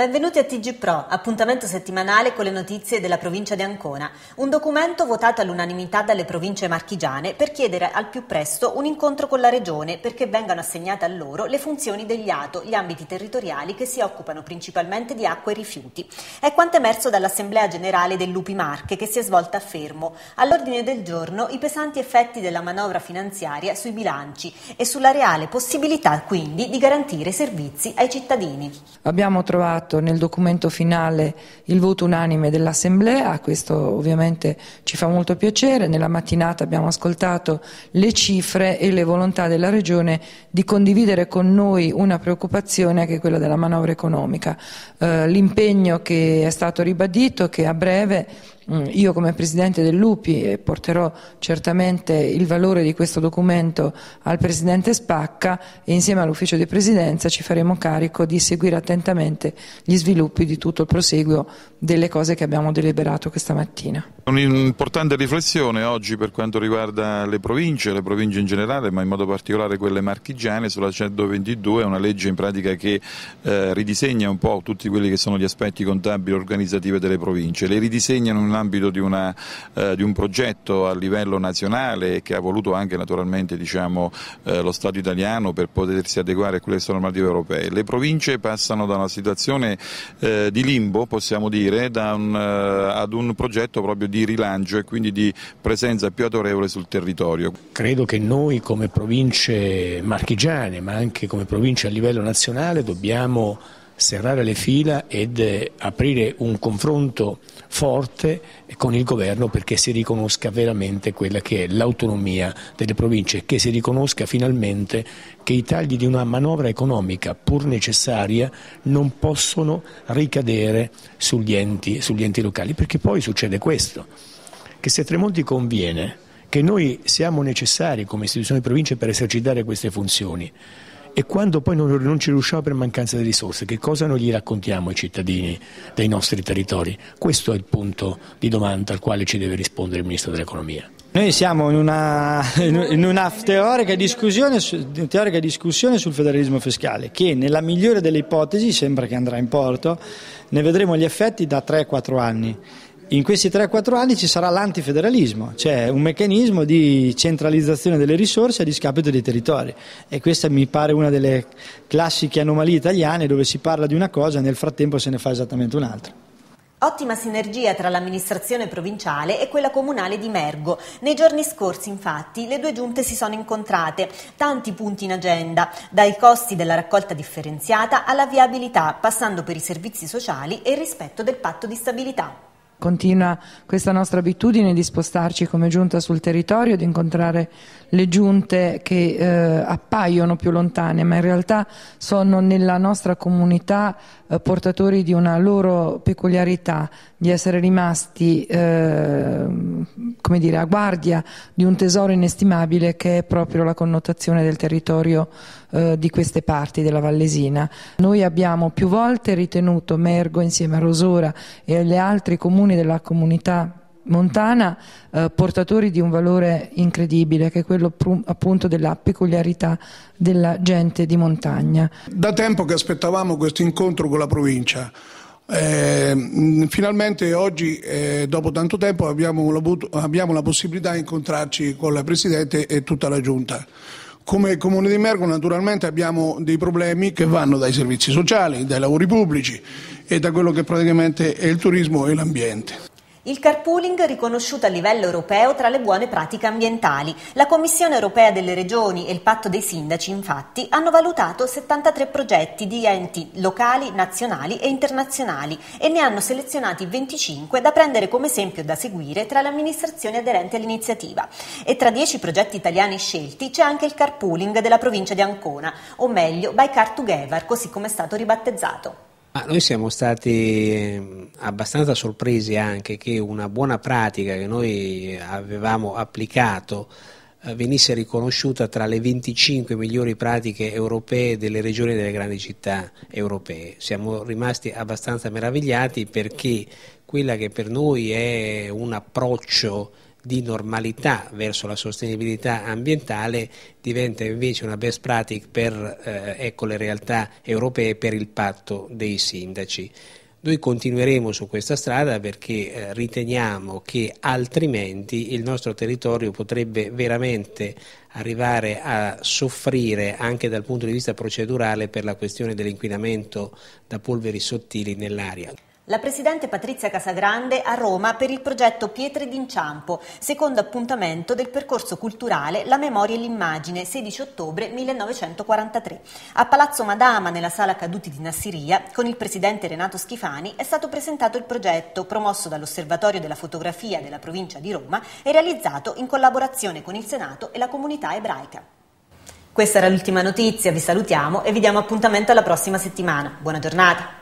Benvenuti a TG Pro, appuntamento settimanale con le notizie della provincia di Ancona. Un documento votato all'unanimità dalle province marchigiane per chiedere al più presto un incontro con la Regione perché vengano assegnate a loro le funzioni degli ATO, gli ambiti territoriali che si occupano principalmente di acqua e rifiuti. È quanto emerso dall'Assemblea Generale del Lupi Marche che si è svolta a Fermo. All'ordine del giorno i pesanti effetti della manovra finanziaria sui bilanci e sulla reale possibilità quindi di garantire servizi ai cittadini. Abbiamo trovato trovato nel documento finale il voto unanime dell'Assemblea, questo ovviamente ci fa molto piacere. Nella mattinata abbiamo ascoltato le cifre e le volontà della Regione di condividere con noi una preoccupazione che è quella della manovra economica. Eh, l'impegno che è stato ribadito che a breve io come Presidente del Lupi porterò certamente il valore di questo documento al Presidente Spacca e insieme all'Ufficio di Presidenza ci faremo carico di seguire attentamente gli sviluppi di tutto il proseguo delle cose che abbiamo deliberato questa mattina. Un'importante riflessione oggi per quanto riguarda le province, le province in generale, ma in modo particolare quelle marchigiane, sulla 122 è una legge in pratica che eh, ridisegna un po' tutti quelli che sono gli aspetti contabili e organizzativi delle province, le ridisegna nell'ambito di, eh, di, un progetto a livello nazionale che ha voluto anche naturalmente diciamo, eh, lo Stato italiano per potersi adeguare a quelle che sono normative europee. Le province passano da una situazione eh, di limbo, possiamo dire, un, eh, ad un progetto proprio di di rilancio e quindi di presenza più autorevole sul territorio. Credo che noi come province marchigiane, ma anche come province a livello nazionale, dobbiamo serrare le fila ed eh, aprire un confronto forte con il governo perché si riconosca veramente quella che è l'autonomia delle province, che si riconosca finalmente che i tagli di una manovra economica pur necessaria non possono ricadere sugli enti, sugli enti locali, perché poi succede questo, che se Tremonti conviene che noi siamo necessari come istituzioni di province per esercitare queste funzioni, e quando poi non, non, ci riusciamo per mancanza di risorse, che cosa noi gli raccontiamo ai cittadini dei nostri territori? Questo è il punto di domanda al quale ci deve rispondere il Ministro dell'Economia. Noi siamo in una, in una teorica, discussione, teorica, discussione, sul federalismo fiscale che nella migliore delle ipotesi sembra che andrà in porto, ne vedremo gli effetti da 3-4 anni in questi 3-4 anni ci sarà l'antifederalismo, cioè un meccanismo di centralizzazione delle risorse a discapito dei territori e questa mi pare una delle classiche anomalie italiane dove si parla di una cosa e nel frattempo se ne fa esattamente un'altra. Ottima sinergia tra l'amministrazione provinciale e quella comunale di Mergo. Nei giorni scorsi, infatti, le due giunte si sono incontrate. Tanti punti in agenda, dai costi della raccolta differenziata alla viabilità, passando per i servizi sociali e il rispetto del patto di stabilità. Continua questa nostra abitudine di spostarci come giunta sul territorio, di incontrare le giunte che eh, appaiono più lontane, ma in realtà sono nella nostra comunità eh, portatori di una loro peculiarità, di essere rimasti eh, come dire, a guardia di un tesoro inestimabile che è proprio la connotazione del territorio eh, di queste parti della Vallesina. Noi abbiamo più volte ritenuto Mergo insieme a Rosora e agli altri comuni della comunità montana eh, portatori di un valore incredibile che è quello appunto della peculiarità della gente di montagna. Da tempo che aspettavamo questo incontro con la provincia. Eh, finalmente oggi, eh, dopo tanto tempo, abbiamo, abbiamo la possibilità di incontrarci con la Presidente e tutta la Giunta. Come Comune di Mergo naturalmente abbiamo dei problemi che vanno dai servizi sociali, dai lavori pubblici e da quello che praticamente è il turismo e l'ambiente. Il carpooling riconosciuto a livello europeo tra le buone pratiche ambientali. La Commissione europea delle regioni e il patto dei sindaci, infatti, hanno valutato 73 progetti di enti locali, nazionali e internazionali e ne hanno selezionati 25 da prendere come esempio da seguire tra le amministrazioni aderenti all'iniziativa. E tra 10 progetti italiani scelti c'è anche il carpooling della provincia di Ancona, o meglio By Car Together, così come è stato ribattezzato. Ma noi siamo stati ehm, abbastanza sorpresi anche che una buona pratica che noi avevamo applicato eh, venisse riconosciuta tra le 25 migliori pratiche europee delle regioni e delle grandi città europee. Siamo rimasti abbastanza meravigliati perché quella che per noi è un approccio di normalità verso la sostenibilità ambientale diventa invece una best practice per eh, ecco, le realtà europee per il patto dei sindaci. Noi continueremo su questa strada perché eh, riteniamo che altrimenti il nostro territorio potrebbe veramente arrivare a soffrire anche dal punto di vista procedurale per la questione dell'inquinamento da polveri sottili nell'aria la Presidente Patrizia Casagrande a Roma per il progetto Pietre d'Inciampo, secondo appuntamento del percorso culturale La memoria e l'immagine, 16 ottobre 1943. A Palazzo Madama, nella sala Caduti di Nassiria, con il Presidente Renato Schifani, è stato presentato il progetto promosso dall'Osservatorio della Fotografia della provincia di Roma e realizzato in collaborazione con il Senato e la comunità ebraica. Questa era l'ultima notizia, vi salutiamo e vi diamo appuntamento alla prossima settimana. Buona giornata!